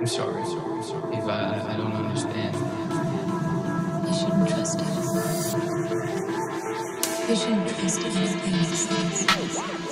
I'm sorry, sorry, sorry. If I, I don't understand. You shouldn't trust him. You shouldn't trust anything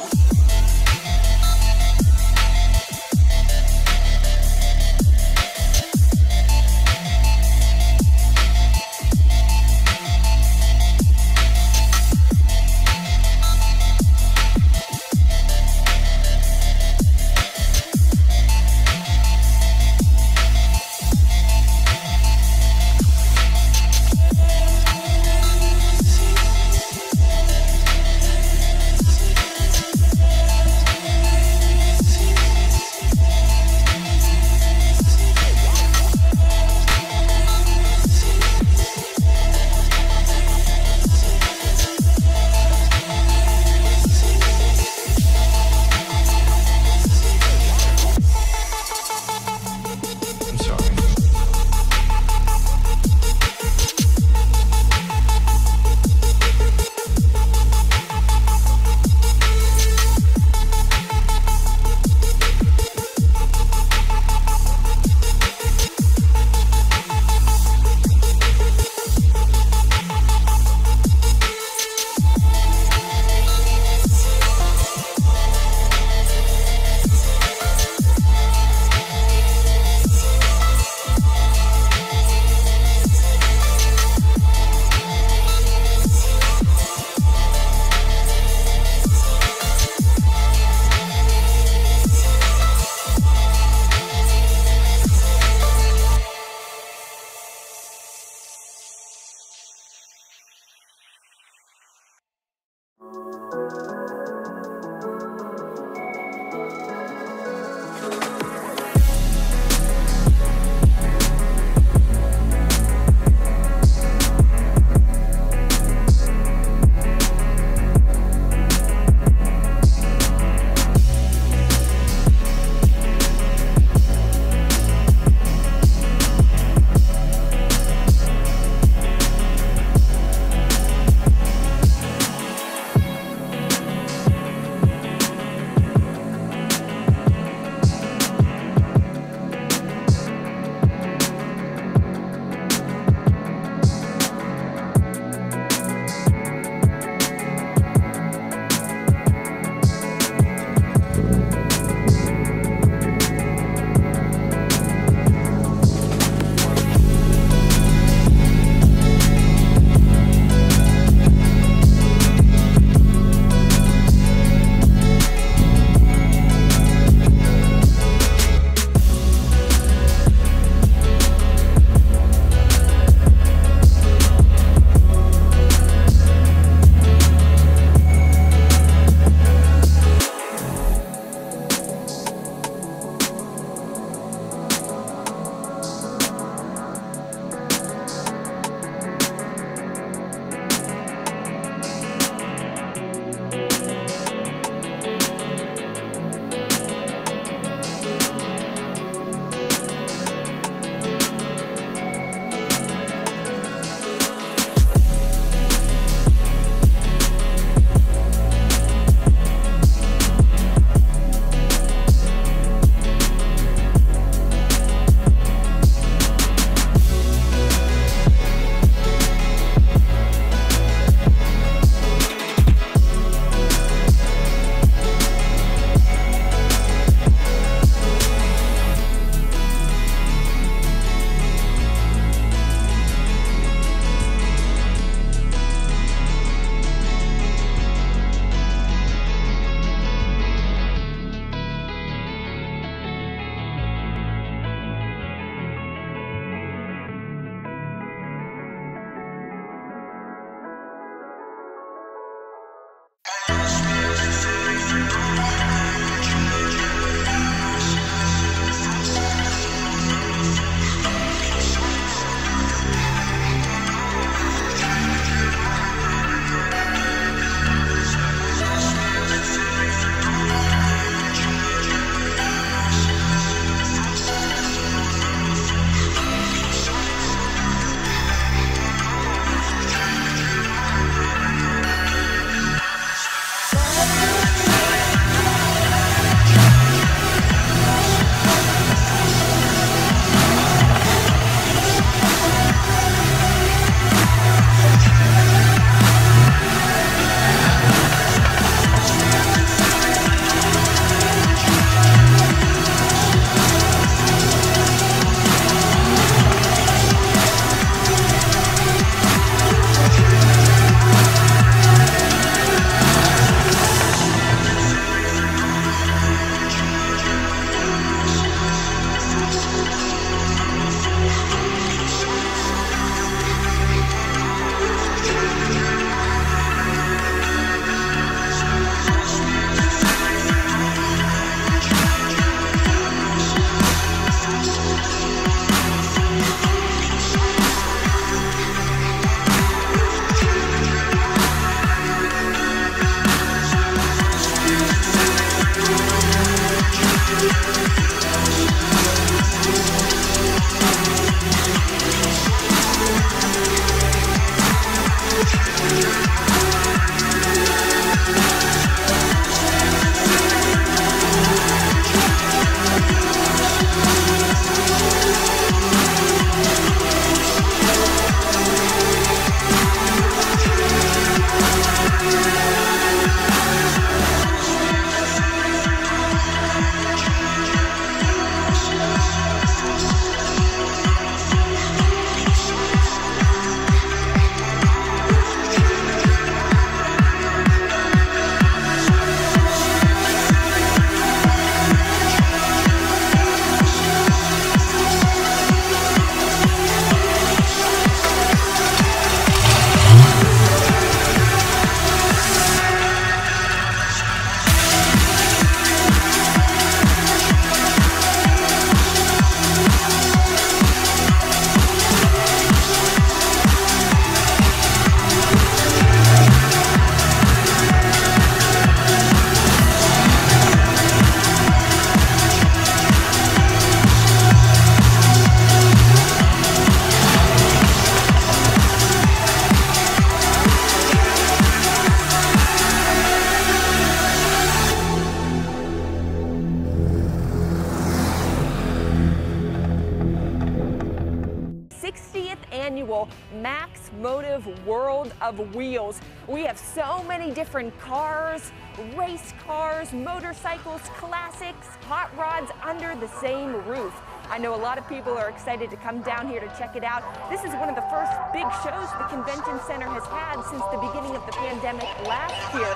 massive world of wheels. We have so many different cars, race cars, motorcycles, classics, hot rods under the same roof. I know a lot of people are excited to come down here to check it out. This is one of the first big shows the convention center has had since the beginning of the pandemic last year.